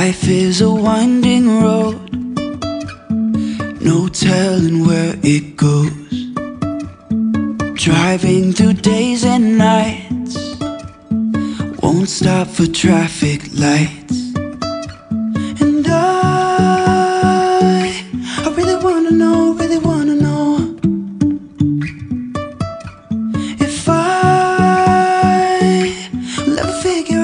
Life is a winding road, no telling where it goes. Driving through days and nights, won't stop for traffic lights. And I, I really wanna know, really wanna know if I will ever figure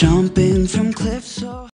Jumping from cliffs